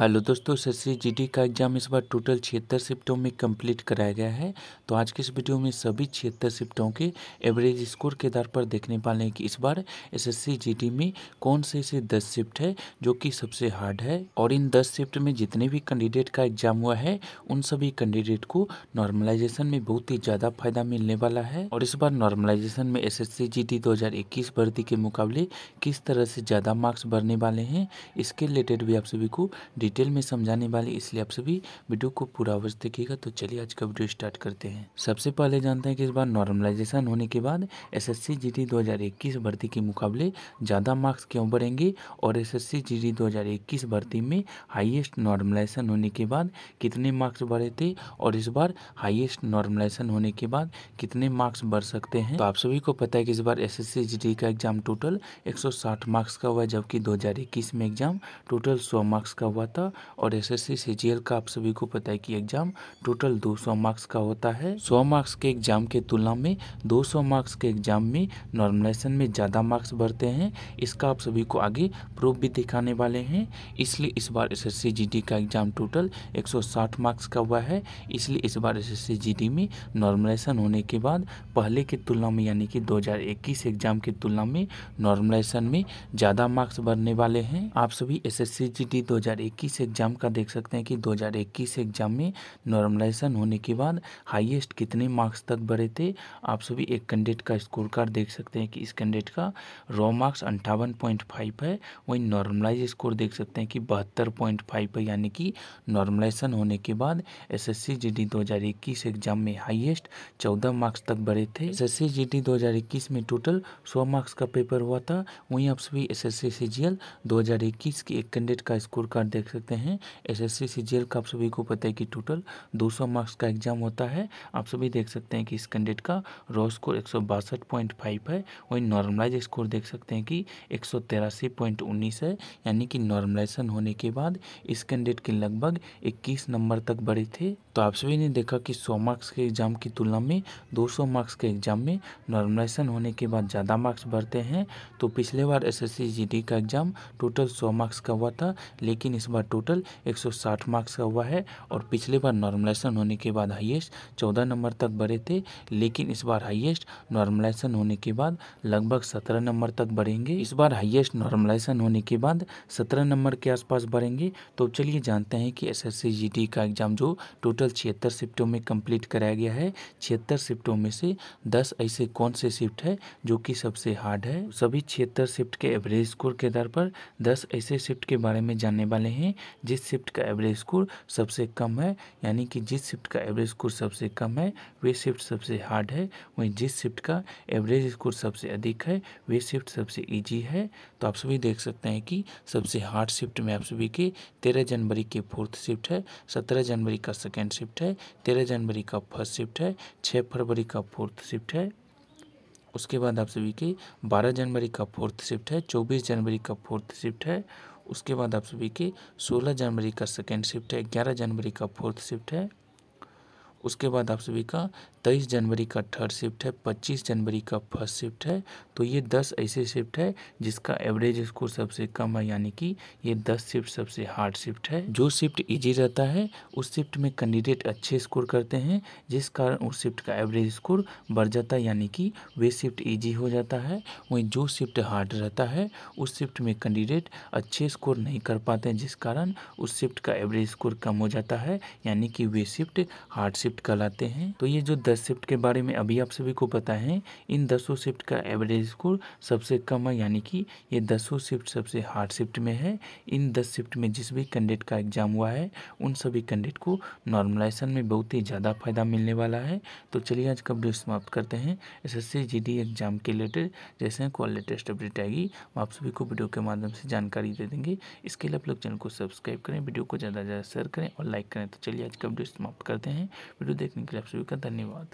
Hello दोस्तों S G का exam इस बार टोटल छिहत्तर शिफ्टों में कंप्लीट कराया गया है। तो आज के इस वीडियो में सभी छिहत्तर शिफ्टों के एवरेज स्कोर के आधार पर देखने वाले हैं कि इस बार एस एस में कौन से ऐसे दस शिफ्ट है जो कि सबसे हार्ड है और इन दस शिफ्ट में जितने भी कैंडिडेट का एग्ज़ाम हुआ है, उन सभी कैंडिडेट को नॉर्मलाइजेशन में बहुत ही ज़्यादा फ़ायदा मिलने वाला है। और इस बार नॉर्मलाइजेशन में एस एस भर्ती के मुकाबले किस तरह से ज़्यादा मार्क्स बढ़ने वाले हैं, इसके रिलेटेड भी आप सभी को डिटेल में समझाने वाले, इसलिए आप सभी वीडियो को पूरा अवश्य देखिएगा। तो चलिए आज का वीडियो स्टार्ट करते हैं। सबसे पहले जानते हैं कि इस बार नॉर्मलाइजेशन होने के बाद S S C G T दो हज़ार इक्कीस भर्ती के मुकाबले ज़्यादा मार्क्स क्यों बढ़ेंगे और S S C G T दो हज़ार इक्कीस भर्ती में हाईएस्ट नॉर्मलाइजेशन होने के बाद कितने मार्क्स बढ़े थे और इस बार हाईएस्ट नॉर्मलाइजेशन होने के बाद कितने मार्क्स बढ़ सकते हैं? तो आप सभी को पता है कि इस बार एस एस का एग्ज़ाम टोटल एक सौ साठ मार्क्स का हुआ, जबकि दो हज़ार इक्कीस में एग्ज़ाम टोटल सौ मार्क्स का हुआ था और एसएससी सीजीएल का आप सभी को पता है कि एग्ज़ाम टोटल 200 मार्क्स का होता है। 100 मार्क्स के एग्ज़ाम के तुलना में 200 मार्क्स के एग्ज़ाम में नॉर्मलाइजेशन में ज़्यादा मार्क्स बढ़ते हैं। इसका आप सभी को आगे प्रूफ भी दिखाने वाले हैं। इसलिए इस बार एस एस का एग्ज़ाम टोटल एक सौ साठ मार्क्स का हुआ है। इसलिए इस बार एस एस में नॉर्मलाइजेशन होने के बाद पहले की तुलना में यानी कि 2021 एग्ज़ाम की तुलना में नॉर्मलाइजेशन में ज़्यादा मार्क्स बढ़ने वाले हैं। आप सभी एस एस सी इक्कीस एग्ज़ाम का देख सकते हैं कि 2021 एग्ज़ाम में नॉर्मलाइजेशन होने के बाद हाईएस्ट कितने मार्क्स तक बढ़े थे? आप सभी एक कैंडिडेट का स्कोर कार्ड देख सकते हैं कि इस कैंडिडेट का रॉ मार्क्स अंठावन है। वहीं नॉर्मलाइज स्कोर देख सकते हैं कि बहत्तर है, यानी कि नॉर्मलाइजेशन होने के बाद S S C G D दो हज़ार इक्कीस एग्ज़ाम में हाइएस्ट चौदह मार्क्स तक बढ़े थे। S S C G D दो हज़ार इक्कीस में टोटल सौ मार्क्स का पेपर हुआ था। वहीं आप सभी S S C C G L दो हज़ार इक्कीस की एक कैंडिडेट का स्कोर कार्ड देख सकते हैं। एस एस सी सी जी का आप सभी को पता है कि टोटल 200 मार्क्स का एग्ज़ाम होता है। आप सभी देख सकते हैं कि इस कैंडिडेट का रॉ स्कोर एक है। वहीं नॉर्मलाइज स्कोर देख सकते हैं कि एक है। यानी कि नॉर्मलाइजेशन होने के बाद इस कैंडिडेट के लगभग 21 नंबर तक बढ़े थे। तो आप सभी ने देखा कि सौ मार्क्स के एग्ज़ाम की तुलना में 200 मार्क्स के एग्ज़ाम में नॉर्मलाइजेशन होने के बाद ज़्यादा मार्क्स बढ़ते हैं। तो पिछले बार एस एस का एग्ज़ाम टोटल 100 मार्क्स का हुआ था, लेकिन इस बार टोटल 160 मार्क्स का हुआ है और पिछले बार नॉर्मलाइजेशन होने के बाद हाईएस्ट 14 नंबर तक बढ़े थे, लेकिन इस बार हाईएस्ट नॉर्मलाइजेशन होने के बाद लगभग 17 नंबर तक बढ़ेंगे। इस बार हाईएस्ट नॉर्मलाइजेशन होने के बाद 17 नंबर के आसपास बढ़ेंगे। तो चलिए जानते हैं कि एस एस का एग्ज़ाम जो टोटल छिहत्तर शिफ्टों में कंप्लीट कराया गया है, छिहत्तर शिफ्टों में से दस ऐसे कौन से शिफ्ट है जो कि सबसे हार्ड है? सभी छिहत्तर शिफ्ट के एवरेज स्कोर के आधार पर दस ऐसे शिफ्ट के बारे में जानने वाले हैं। जिस शिफ्ट का एवरेज स्कोर सबसे कम है, यानी कि जिस शिफ्ट का एवरेज स्कोर सबसे कम है, वे शिफ्ट सबसे हार्ड है, वहीं जिस शिफ्ट का एवरेज स्कोर सबसे अधिक है, वे शिफ्ट सबसे ईजी है। तो आप सभी देख सकते हैं कि सबसे हार्ड शिफ्ट में आप सभी के तेरह जनवरी के फोर्थ शिफ्ट है, सत्रह जनवरी का सेकेंड शिफ्ट है, तेरह जनवरी का फ़र्स्ट शिफ्ट है छः फरवरी का फोर्थ शिफ्ट है। उसके बाद आप सभी के बारह जनवरी का फोर्थ शिफ्ट है, चौबीस जनवरी का फोर्थ शिफ्ट है उसके बाद आप सभी के 16 जनवरी का सेकेंड शिफ्ट है 11 जनवरी का फोर्थ शिफ्ट है। उसके बाद आप सभी का तेईस जनवरी का थर्ड शिफ्ट है, पच्चीस जनवरी का फ़र्स्ट शिफ्ट है तो ये दस ऐसे शिफ्ट है जिसका एवरेज स्कोर सबसे कम है, यानी कि ये दस शिफ्ट सबसे हार्ड शिफ्ट है। जो शिफ्ट इजी रहता है, उस शिफ्ट में कैंडिडेट अच्छे स्कोर करते हैं, जिस कारण उस शिफ्ट का एवरेज स्कोर बढ़ जाता है, यानी कि वे शिफ्ट ईजी हो जाता है, वहीं जो शिफ्ट हार्ड रहता है, उस शिफ्ट में कैंडिडेट अच्छे स्कोर नहीं कर पाते हैं, जिस कारण उस शिफ्ट का एवरेज स्कोर कम हो जाता है, यानी कि वे शिफ्ट हार्ड शिफ्ट कहलाते हैं। तो ये जो दस शिफ्ट के बारे में अभी आप सभी को पता है, इन दसों शिफ्ट का एवरेज स्कोर सबसे कम है, यानी कि ये दसों शिफ्ट सबसे हार्ड शिफ्ट में है। इन दस शिफ्ट में जिस भी कैंडिडेट का एग्ज़ाम हुआ है, उन सभी कैंडिडेट को नॉर्मलाइजेशन में बहुत ही ज़्यादा फ़ायदा मिलने वाला है। तो चलिए आज का वीडियो समाप्त करते हैं। एस एस एग्ज़ाम के रिलेटेड जैसे कॉल लेटेस्ट अपडेट आएगी, हम आप सभी को वीडियो के माध्यम से जानकारी दे देंगे। इसके लिए आप लोग चैनल को सब्सक्राइब करें, वीडियो को ज़्यादा से ज़्यादा शेयर करें और लाइक करें। तो चलिए आज का वीडियो समाप्त करते हैं। वीडियो देखने के लिए आप सभी का धन्यवाद।